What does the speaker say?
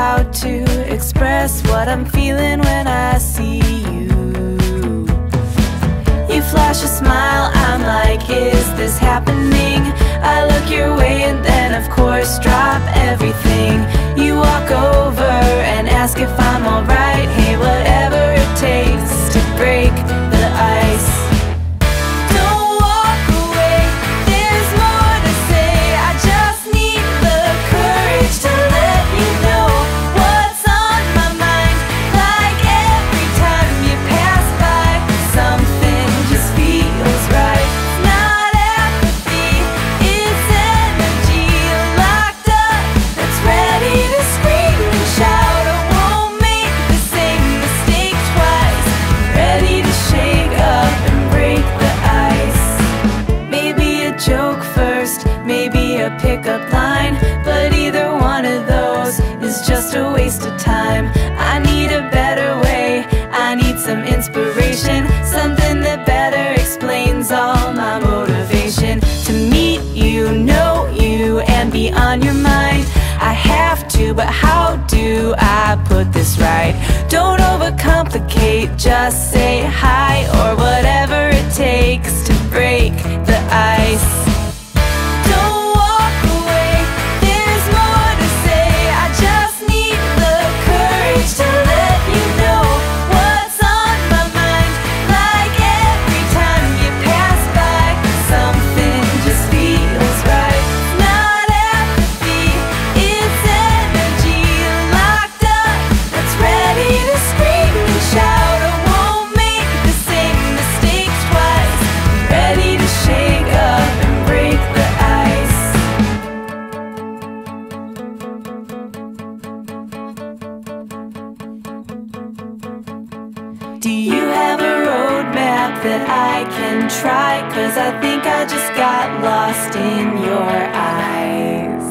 how to express what I'm feeling when I see you. You flash a smile, I'm like, is this happening? I look your way and then, of course, drop everything. Just a waste of time. I need a better way, I need some inspiration, something that better explains all my motivation. To meet you, know you, and be on your mind. I have to, but how do I put this right? Don't overcomplicate, just say hi Do you have a roadmap that I can try? Cause I think I just got lost in your eyes.